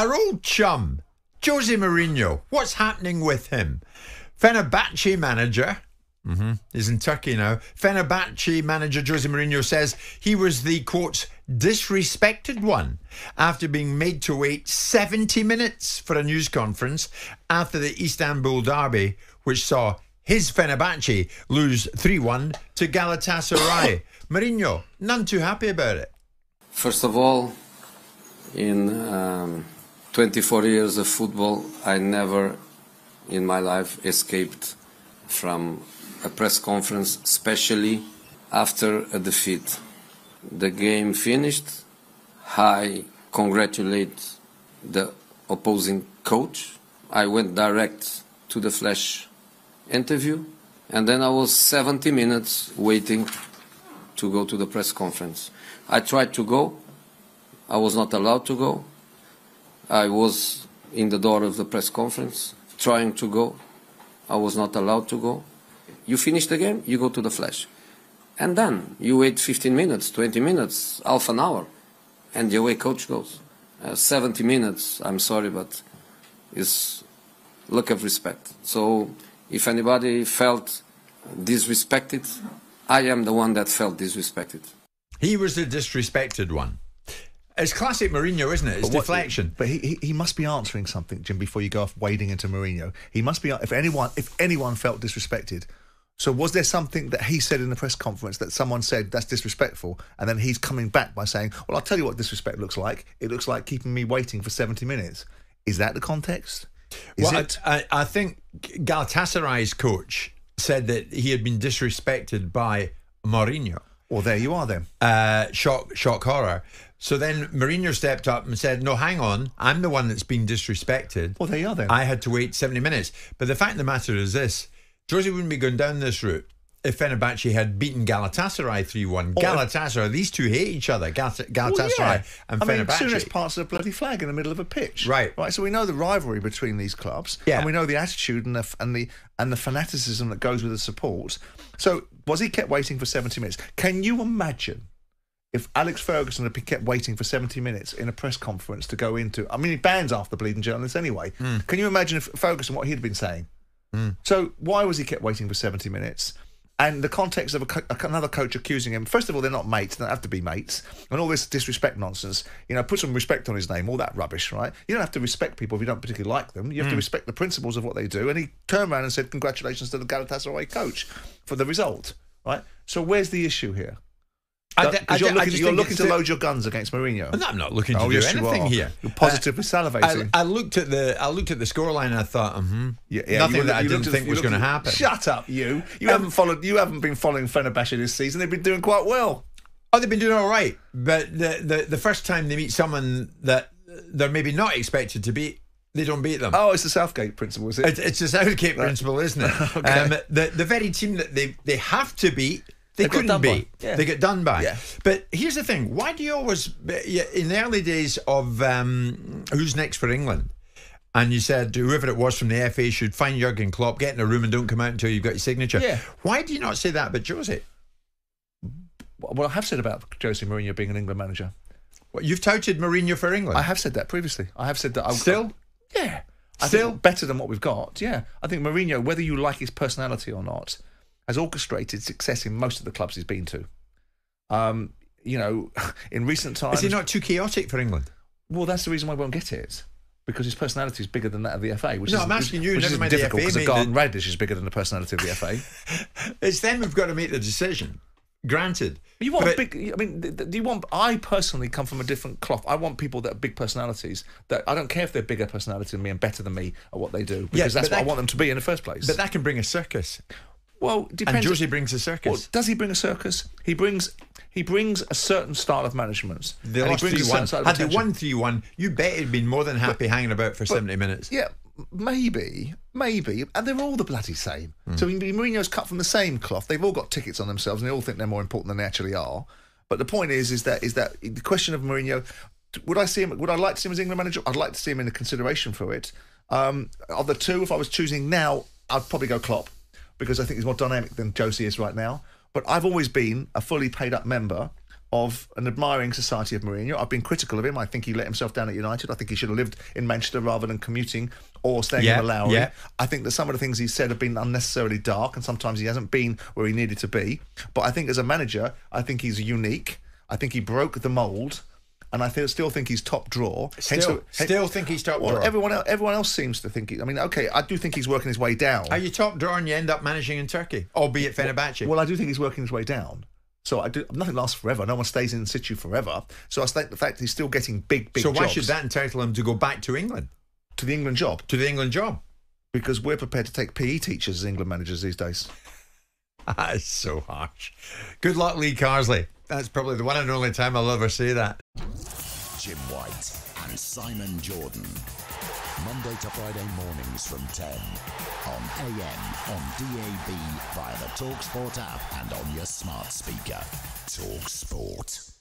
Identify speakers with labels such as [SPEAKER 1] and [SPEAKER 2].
[SPEAKER 1] Our old chum, Jose Mourinho. What's happening with him? Fenerbahce manager. Mm-hmm, he's in Turkey now. Fenerbahce manager Jose Mourinho says he was the quote disrespected one after being made to wait 70 minutes for a news conference after the Istanbul derby, which saw his Fenerbahce lose 3 1 to Galatasaray. Mourinho, none too happy about it.
[SPEAKER 2] First of all, in um, 24 years of football, I never in my life escaped from a press conference, especially after a defeat. The game finished. I congratulate the opposing coach. I went direct to the flash interview, and then I was 70 minutes waiting to go to the press conference. I tried to go. I was not allowed to go. I was in the door of the press conference trying to go. I was not allowed to go. You finish the game, you go to the flash. And then you wait 15 minutes, 20 minutes, half an hour, and the away coach goes. Uh, 70 minutes, I'm sorry, but is lack of respect. So if anybody felt disrespected, I am the one that felt disrespected.
[SPEAKER 1] He was the disrespected one. It's classic Mourinho, isn't it? It's
[SPEAKER 3] But what-
[SPEAKER 1] deflection.
[SPEAKER 3] But he, he he must be answering something, Jim, before you go off wading into Mourinho. He must be if anyone if anyone felt disrespected. So was there something that he said in the press conference that someone said that's disrespectful, and then he's coming back by saying, "Well, I'll tell you what disrespect looks like. It looks like keeping me waiting for seventy minutes." Is that the context? Is
[SPEAKER 1] well,
[SPEAKER 3] it?
[SPEAKER 1] I, I think Galatasaray's coach said that he had been disrespected by Mourinho.
[SPEAKER 3] Well, there you are then.
[SPEAKER 1] Uh, shock, shock, horror. So then Mourinho stepped up and said, "No, hang on, I'm the one that's been disrespected."
[SPEAKER 3] Well, there you are then.
[SPEAKER 1] I had to wait 70 minutes. But the fact of the matter is this: Josie wouldn't be going down this route if Fenerbahce had beaten Galatasaray 3-1.
[SPEAKER 3] Or-
[SPEAKER 1] Galatasaray, these two hate each other. Gal- Galatasaray
[SPEAKER 3] Well, yeah.
[SPEAKER 1] and
[SPEAKER 3] I mean,
[SPEAKER 1] Fenerbahce.
[SPEAKER 3] soon as parts of a bloody flag in the middle of a pitch.
[SPEAKER 1] Right.
[SPEAKER 3] Right. So we know the rivalry between these clubs.
[SPEAKER 1] Yeah.
[SPEAKER 3] And we know the attitude and the and the and the fanaticism that goes with the support. So was he kept waiting for seventy minutes? Can you imagine if Alex Ferguson had been kept waiting for seventy minutes in a press conference to go into? I mean, he bans after bleeding journalists anyway.
[SPEAKER 1] Hmm.
[SPEAKER 3] Can you imagine if Ferguson what he'd been saying? So why was he kept waiting for 70 minutes? And the context of co- another coach accusing him, first of all, they're not mates, they don't have to be mates. And all this disrespect nonsense, you know, put some respect on his name, all that rubbish, right? You don't have to respect people if you don't particularly like them. You have to respect the principles of what they do. And he turned around and said, Congratulations to the Galatasaray coach for the result, right? So where's the issue here?
[SPEAKER 1] I
[SPEAKER 3] That-
[SPEAKER 1] d-
[SPEAKER 3] 'cause
[SPEAKER 1] I
[SPEAKER 3] you're looking, you're looking to load your guns against Mourinho.
[SPEAKER 1] No, I'm not looking to
[SPEAKER 3] Oh,
[SPEAKER 1] do
[SPEAKER 3] yes, you
[SPEAKER 1] anything
[SPEAKER 3] are.
[SPEAKER 1] here.
[SPEAKER 3] You're positively
[SPEAKER 1] Uh,
[SPEAKER 3] salivating.
[SPEAKER 1] I, I looked at the I looked at the scoreline and I thought, mm-hmm,
[SPEAKER 3] Yeah, yeah,
[SPEAKER 1] nothing that I
[SPEAKER 3] you
[SPEAKER 1] didn't think was going to happen.
[SPEAKER 3] Shut up, you. You
[SPEAKER 1] Um,
[SPEAKER 3] haven't followed. You haven't been following Fenerbahce this season. They've been doing quite well.
[SPEAKER 1] Oh, they've been doing all right, but the, the the first time they meet someone that they're maybe not expected to beat, they don't beat them.
[SPEAKER 3] Oh, it's the Southgate principle, is it?
[SPEAKER 1] It's, it's the Southgate principle, isn't it?
[SPEAKER 3] Okay.
[SPEAKER 1] um, the the very team that they they have to beat. They couldn't
[SPEAKER 3] by. Yeah.
[SPEAKER 1] They get done by.
[SPEAKER 3] Yeah.
[SPEAKER 1] But here's the thing: why do you always, in the early days of um, who's next for England, and you said whoever it was from the FA should find Jurgen Klopp, get in a room, and don't come out until you've got your signature.
[SPEAKER 3] Yeah.
[SPEAKER 1] Why do you not say that about Jose?
[SPEAKER 3] Well, I have said about Jose Mourinho being an England manager.
[SPEAKER 1] What, you've touted Mourinho for England.
[SPEAKER 3] I have said that previously. I have said that. I,
[SPEAKER 1] Still?
[SPEAKER 3] yeah. I
[SPEAKER 1] Still?
[SPEAKER 3] better than what we've got. Yeah. I think Mourinho, whether you like his personality or not, has orchestrated success in most of the clubs he's been to. Um, you know, in recent times,
[SPEAKER 1] Is he not too chaotic for England?
[SPEAKER 3] Well, that's the reason why we won't get it. Because his personality is bigger than that of the FA. Which
[SPEAKER 1] No,
[SPEAKER 3] is,
[SPEAKER 1] I'm asking you,
[SPEAKER 3] Which
[SPEAKER 1] never
[SPEAKER 3] is
[SPEAKER 1] mind
[SPEAKER 3] difficult because the Garden
[SPEAKER 1] the-
[SPEAKER 3] Radish is bigger than the personality of the FA.
[SPEAKER 1] It's then we've got to make the decision. Granted.
[SPEAKER 3] You want big. I mean, do you want? I personally come from a different cloth. I want people that are big personalities. That I don't care if they're bigger personality than me and better than me at what they do, because
[SPEAKER 1] Yeah,
[SPEAKER 3] that's what I want them to be in the first place.
[SPEAKER 1] But that can bring a circus.
[SPEAKER 3] Well,
[SPEAKER 1] And
[SPEAKER 3] depends.
[SPEAKER 1] Josie brings a circus.
[SPEAKER 3] Well, does he bring a circus? He brings. He brings a certain style of management.
[SPEAKER 1] They
[SPEAKER 3] and
[SPEAKER 1] lost
[SPEAKER 3] he brings
[SPEAKER 1] 3 1.
[SPEAKER 3] style of
[SPEAKER 1] Had they
[SPEAKER 3] attention.
[SPEAKER 1] won 3 1, you bet he'd been more than happy hanging about for 70 minutes.
[SPEAKER 3] Yeah, maybe, maybe, and they're all the bloody same.
[SPEAKER 1] Hmm.
[SPEAKER 3] So Mourinho's cut from the same cloth. They've all got tickets on themselves, and they all think they're more important than they actually are. But the point is, is that is that the question of Mourinho? Would I see him? Would I like to see him as England manager? I'd like to see him in a consideration for it. Um, of the two, if I was choosing now, I'd probably go Klopp because I think he's more dynamic than Josie is right now. But I've always been a fully paid up member of an admiring society of Mourinho. I've been critical of him. I think he let himself down at United. I think he should have lived in Manchester rather than commuting or staying
[SPEAKER 1] Yeah,
[SPEAKER 3] in the Lowry.
[SPEAKER 1] yeah.
[SPEAKER 3] I think that some of the things he said have been unnecessarily dark, and sometimes he hasn't been where he needed to be. But I think as a manager, I think he's unique. I think he broke the mould, and I th- still think he's top draw.
[SPEAKER 1] Still, still think he's top
[SPEAKER 3] well,
[SPEAKER 1] drawer.
[SPEAKER 3] everyone else, everyone else seems to think. He, I mean, okay, I do think he's working his way down.
[SPEAKER 1] Are you top draw and you end up managing in Turkey, albeit Fenerbahce?
[SPEAKER 3] Well, I do think he's working his way down. So I do. Nothing lasts forever. No one stays in situ forever. So I think the fact he's still getting big, big. Jobs.
[SPEAKER 1] So why
[SPEAKER 3] jobs
[SPEAKER 1] should that entitle him to go back to England,
[SPEAKER 3] to the England job?
[SPEAKER 1] to the England job?
[SPEAKER 3] Because we're prepared to take PE teachers as England managers these days.
[SPEAKER 1] That's so harsh. Good luck, Lee Carsley. That's probably the one and only time I'll ever say that.
[SPEAKER 4] Jim White and Simon Jordan. Monday to Friday mornings from 10 on AM, on DAB, via the TalkSport app, and on your smart speaker. TalkSport.